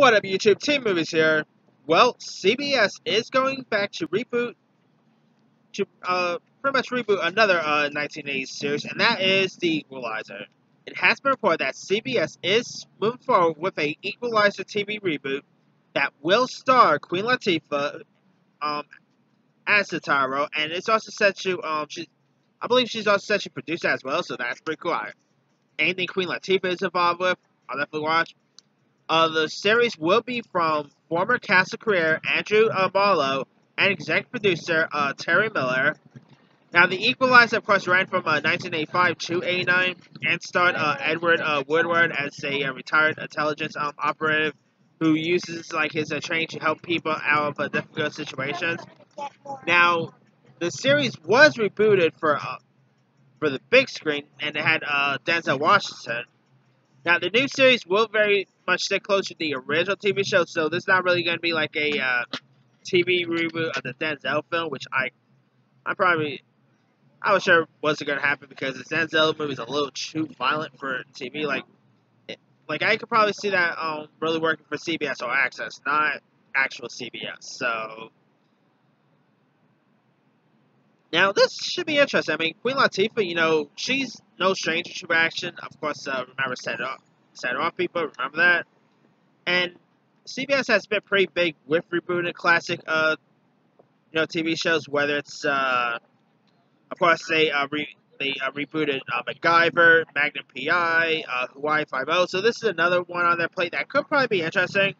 What up, YouTube? Team Movies here. Well, CBS is going back to reboot, to uh, pretty much reboot another uh, 1980s series, and that is The Equalizer. It has been reported that CBS is moving forward with a Equalizer TV reboot that will star Queen Latifah um, as the Tyro, and it's also set to um, she, I believe she's also set to produce as well, so that's pretty cool. Anything Queen Latifah is involved with, I'll definitely watch. Uh, the series will be from former cast of career Andrew uh, Marlowe and executive producer uh, Terri Miller. Now, The Equalizer, of course, ran from uh, 1985 to 89 and starred uh, Edward uh, Woodward as a uh, retired intelligence um, operative who uses like his uh, training to help people out of uh, difficult situations. Now, the series was rebooted for for the big screen, and it had Denzel Washington. Now, the new series will very much stick close to the original TV show, so this is not really going to be like a uh, TV reboot of the Denzel film, which I, I probably, I was sure wasn't going to happen because the Denzel movie is a little too violent for TV. Like, like I could probably see that um really working for CBS or Access, not actual CBS. So. Now, this should be interesting. I mean, Queen Latifah, you know, she's no stranger to action. Of course, uh, remember Set Off, Set Off People, remember that? And CBS has been pretty big with rebooting classic, uh, you know, TV shows, whether it's, uh, of course, they, uh, re they uh, rebooted uh, MacGyver, Magnum P.I., uh, Hawaii Five-O, so this is another one on their plate that could probably be interesting.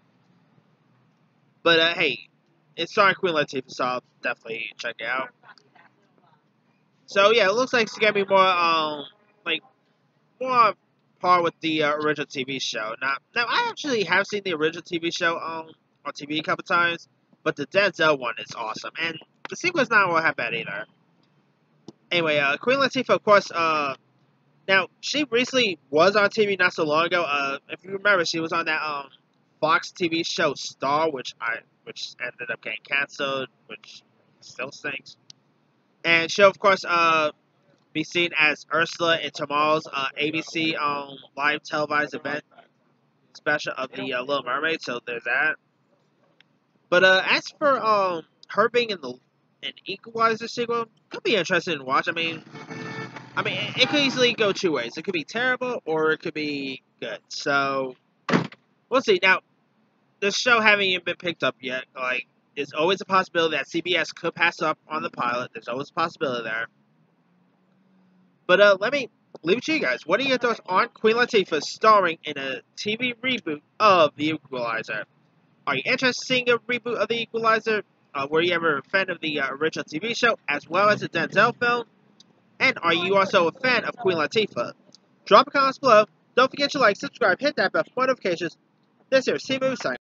But, uh, hey, it's starring Queen Latifah, so I'll definitely check it out. So yeah, it looks like it's gonna be more um like more par with the uh, original TV show. Now, now I actually have seen the original TV show um on TV a couple times, but the Denzel one is awesome, and the sequel is not all that bad either. Anyway, uh, Queen Latifah, of course, uh, now she recently was on TV not so long ago. Uh, if you remember, she was on that um Fox TV show Star, which I which ended up getting canceled, which still stinks. And she'll, of course, uh, be seen as Ursula in tomorrow's uh, ABC um, live televised event special of the uh, Little Mermaid. So there's that. But uh, as for um, her being in the an Equalizer sequel, could be interesting to watch. I mean, I mean, it, it could easily go two ways. It could be terrible or it could be good. So we'll see. Now, the show haven't even been picked up yet. Like there's always a possibility that CBS could pass up on the pilot. There's always a possibility there. But uh, let me leave it to you guys. What are your thoughts on Queen Latifah starring in a TV reboot of The Equalizer? Are you interested in seeing a reboot of The Equalizer? Uh, were you ever a fan of the uh, original TV show as well as the Denzel film? And are you also a fan of Queen Latifah? Drop a comment below. Don't forget to like, subscribe, hit that bell for notifications. This is Movie signing.